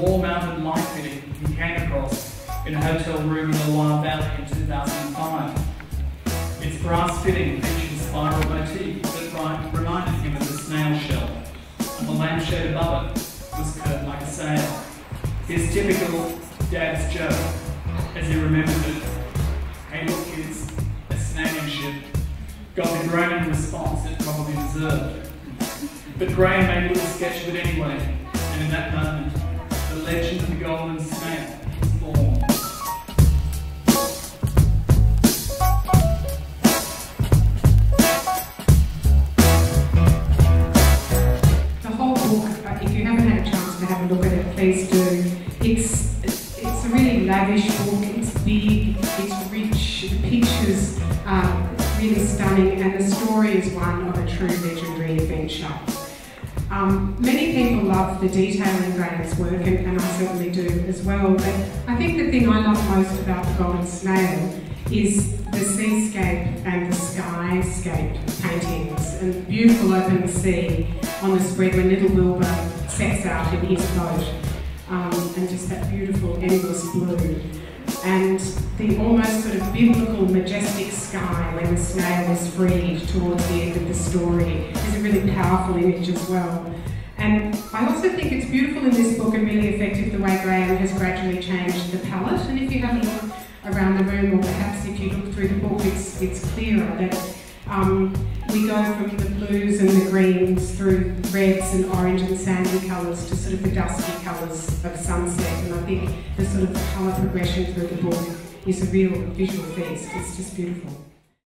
wall-mounted light fitting he came across in a hotel room in the Loire Valley in 2005. Its brass fitting featured spiral motif that reminded him of a snail shell, and the lampshade above it was curved like a sail. His typical dad's joke, as he remembered it, hey look kids, a snailing ship, got the groaning response it probably deserved. But Graeme made a little sketch of it anyway, in that moment, the legend of the golden snail. The whole book, if you haven't had a chance to have a look at it, please do. It's it's a really lavish book. It's big. It's rich. The pictures are really stunning, and the story is one of a true legendary adventure. Um, many people love the detail in Graeme's work, and, and, I certainly do as well. But I think the thing I love most about the Golden Snail is the seascape and the skyscape paintings, and beautiful open sea on the spread when little Wilbur sets out in his boat, um, and just that beautiful endless blue and the almost sort of biblical majestic sky when the snail is freed towards the end of the story is a really powerful image as well. And I also think it's beautiful in this book and really effective the way Graeme has gradually changed the palette. And if you have a look around the room, or perhaps if you look through the book, it's, it's clearer that um, we go from the blues and the greens through reds and orange and sandy colours to sort of the dusky colours of sunset. And I think the sort of colour progression through the book is a real visual feast. It's just beautiful.